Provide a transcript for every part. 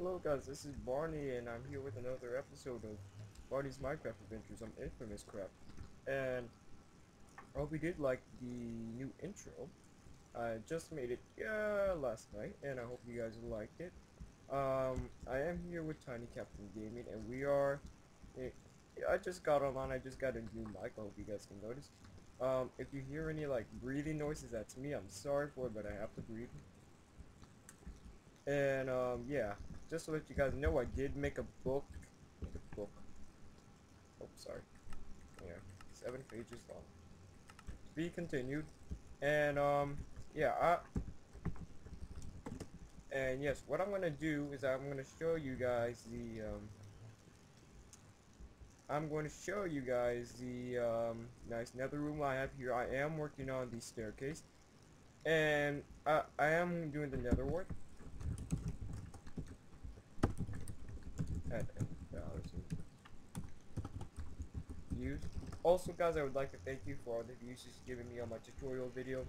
Hello guys, this is Barney and I'm here with another episode of Barney's Minecraft Adventures. I'm Infamouscraft. And I hope you did like the new intro. I just made it yeah, last night and I hope you guys liked it. Um, I am here with Tiny Captain Gaming and we are... eh, I just got online, I just got a new mic, I hope you guys can notice. Um, if you hear any like breathing noises, that's me. I'm sorry for it, but I have to breathe. And um, yeah, just to let you guys know, I did make a book. Make a book. Oh, sorry. Yeah, seven pages long. Be continued. And um, yeah, I. And yes, what I'm gonna do is I'm gonna show you guys the um. I'm going to show you guys the um, nice nether room I have here. I am working on the staircase. And I, I am doing the nether wart. And, and, uh, views. Also guys, I would like to thank you for all the views you've given me on my tutorial video.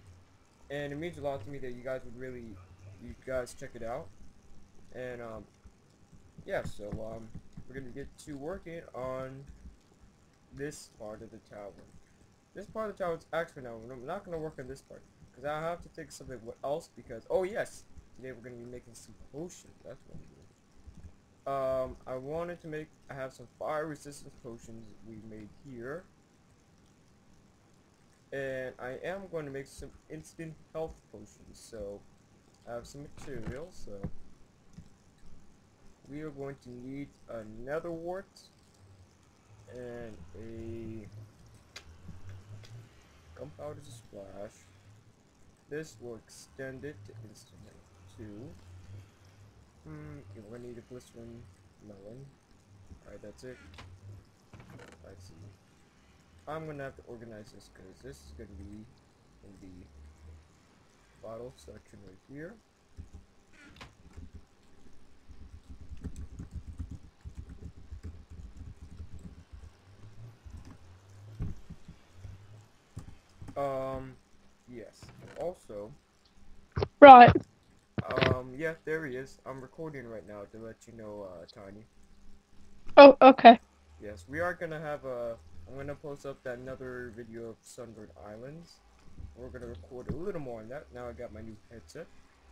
And it means a lot to me that you guys would really, you guys check it out. And um, yeah, so um, we're gonna get to working on this part of the tower. This part of the tower is actually no, I'm not gonna work on this part because I have to take something else because oh yes, today we're gonna be making some potions. That's what. Um, I wanted to make I have some fire resistance potions we made here. And I am going to make some instant health potions, so I have some materials, so we are going to need another wart and a gunpowder splash. This will extend it to instant health 2. Hmm, you're gonna need a glistering melon. Alright, that's it. Let's see. I'm gonna have to organize this because this is gonna be in the bottle section right here. Um, yes. Also, Right. Yeah, there he is. I'm recording right now to let you know, uh, Tiny. Oh, okay. Yes, we are gonna have a. I'm gonna post up that another video of Sunbird Islands. We're gonna record a little more on that. Now I got my new headset,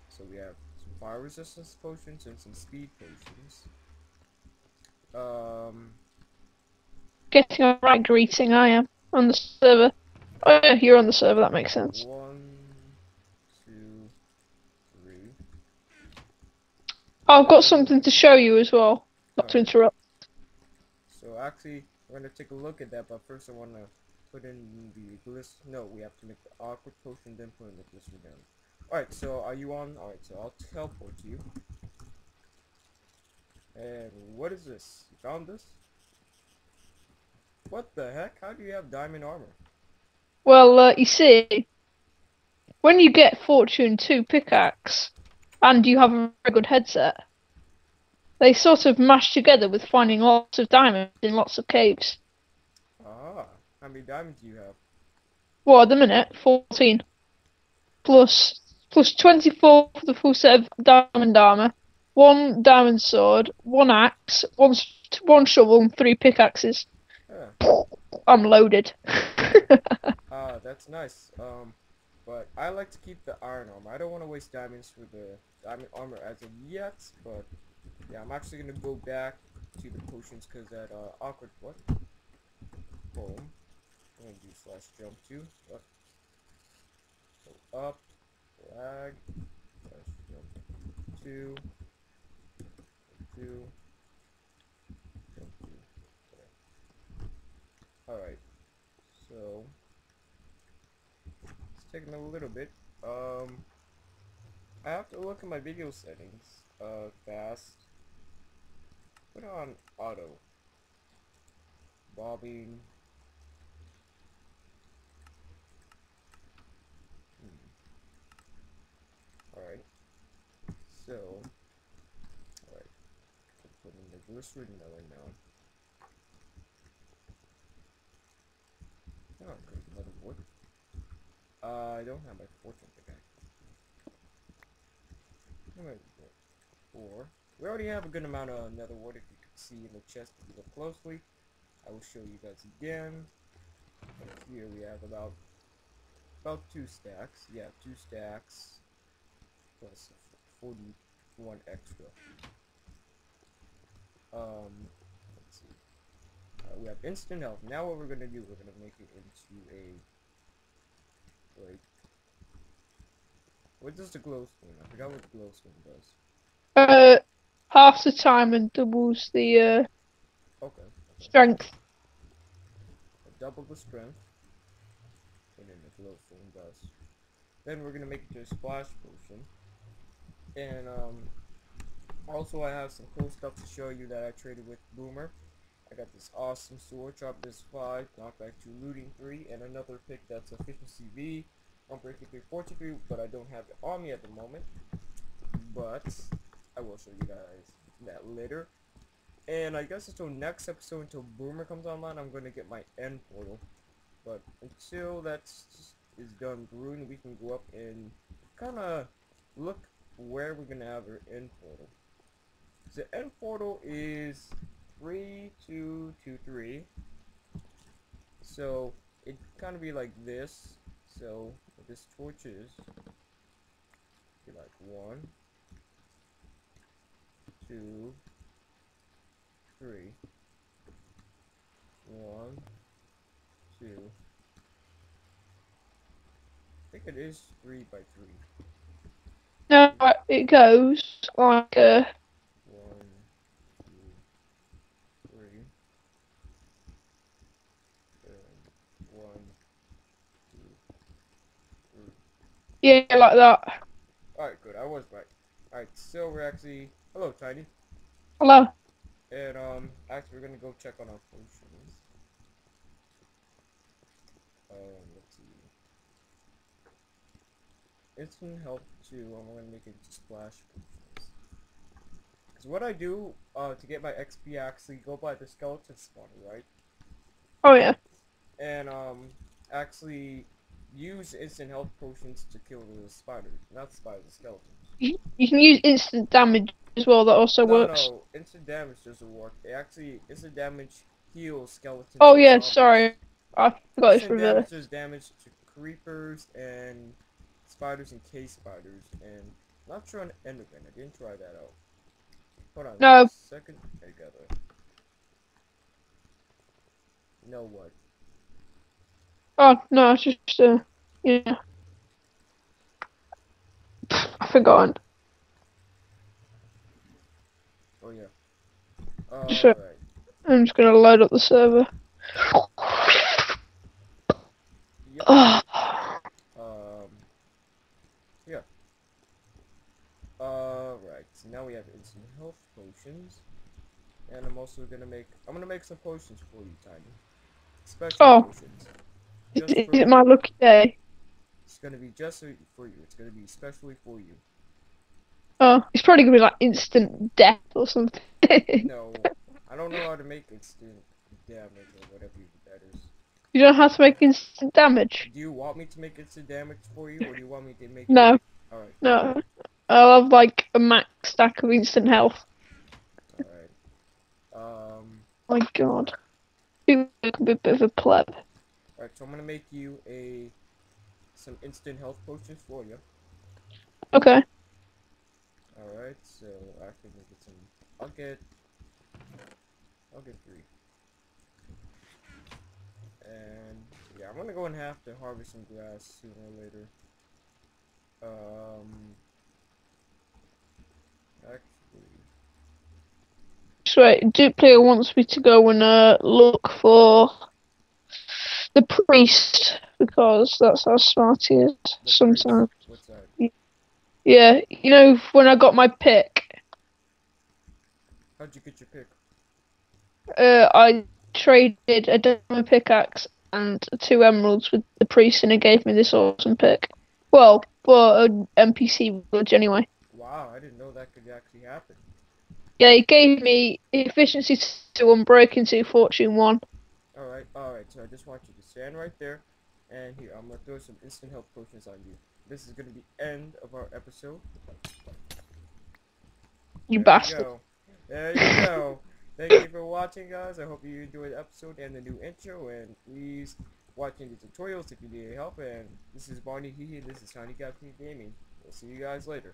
so we have some fire resistance potions and some speed potions. Um, Getting a right greeting, I am on the server. Oh yeah, you're on the server. That makes sense. one, two, three. I've got something to show you as well. Not to interrupt. So actually, we're gonna take a look at that, but first I wanna put in the glistering. No, we have to make the awkward potion, then put in the glistering down. Alright, so are you on? Alright, so I'll teleport to you. And what is this? You found this? What the heck? How do you have diamond armor? Well, uh, you see, when you get Fortune 2 pickaxe and you have a very good headset, they sort of mash together with finding lots of diamonds in lots of caves. Ah, how many diamonds do you have? Well, at the minute, 14. Plus, plus 24 for the full set of diamond armor, one diamond sword, one axe, one, one shovel, and three pickaxes. I'm loaded. Ah, that's nice. Um, but I like to keep the iron armor. I don't want to waste diamonds for the diamond armor as of yet, but yeah, I'm actually gonna go back to the potions because that uh, awkward what? Boom. I'm gonna do slash jump two. Up. So up, lag, slash jump two, two, jump two. All right. So taking a little bit. Um, I have to look at my video settings. Uh, fast. Put on auto. Bobbing. Hmm. Alright. So. Alright. Put in the glistering melon now. Oh, good. Wood. Uh, I don't have my fortune pickaxe. Four. we already have a good amount of nether wart if you can see in the chest if you look closely. I will show you guys again. Here we have about about two stacks. Yeah, two stacks plus 41 extra. Um, let's see. Uh, we have instant health. Now what we're gonna do, we're gonna make it into a like what does the glowstone? I forgot what the glowstone does. Uh, half the time and doubles the uh, Okay. strength. double the strength, and then the glowstone does. Then we're gonna make it to a splash potion, and um, also I have some cool stuff to show you that I traded with Boomer. I got this awesome sword, chop this five, knockback two, looting three, and another pick that's efficiency V, unbreaking three, fortune three, but I don't have it on me at the moment. But I will show you guys that later. And I guess until next episode, until Boomer comes online, I'm gonna get my end portal. But until that is done brewing, we can go up and kind of look where we're gonna have our end portal. The end portal is three, two, two, three. So it kind of be like this. So this torch is, be like one, two, three. One, two. I think it is three by three. No, it goes like uh, One, two, three. And one, two, three. Yeah, like that. Alright, good. I was right. Alright, so we're actually. Hello, Tiny. Hello. And, um, actually, we're gonna go check on our potions. Um, let's see. Instant health 2, I'm gonna make it splash potions. Because what I do, uh, to get my XP, I actually go by the skeleton spawner, right? Oh yeah. And, um, actually use instant health potions to kill the spiders. Not spiders, the skeletons. You, you can use instant damage as well. That also no, works. no, instant damage doesn't work. It actually, instant damage heals skeletons. Oh yeah, zombies. sorry. I forgot it's Instant damage reversed. does damage to creepers and spiders and cave spiders, and not sure on enderman. I didn't try that out. Hold on. No. Second. There you go. there. No what? Oh no, it's just uh, yeah. I forgotten. Oh yeah. All Sure. right. I'm just gonna load up the server. Yep. Oh, Um. Yeah. Alright, so now we have instant health potions. And I'm also gonna make I'm gonna make some potions for you, Tiny. Special Oh. potions. Is, Just for, it my lucky day? it's gonna be just for you. It's gonna be especially for you. Oh, it's probably gonna be like instant death or something. No, I don't know how to make instant damage or whatever that is. you don't have to make instant damage. Do you want me to make instant damage for you, or do you want me to make? No. Alright. No, I'll have like a max stack of instant health. Alright. Um. My God, you could be a bit of a pleb. Alright, so I'm gonna make you a some instant health potions for you. Okay. Alright, so I can get some I'll get I'll get three. And yeah, I'm gonna go and have to harvest some grass sooner or later. Um actually So wait, Duplicate wants me to go and uh, look for the priest because that's how smart he is. Sometimes, priest- what's that? yeah. You know, when I got my pick, How'd you get your pick? uh, I traded a diamond pickaxe and two emeralds with the priest, and it gave me this awesome pick. Well, for an NPC village anyway. Wow, I didn't know that could actually happen. Yeah, it gave me efficiency two, unbreaking two, fortune one. Alright, alright, so I just want you stand right there and here, I'm gonna throw some instant health potions on you. This is gonna be end of our episode. You There bastard. go. There you go. Thank you for watching, guys. I hope you enjoyed the episode and the new intro. And please watching the tutorials if you need any help. And this is Barney Hehe. This is Tiny Captain Gaming. We'll see you guys later.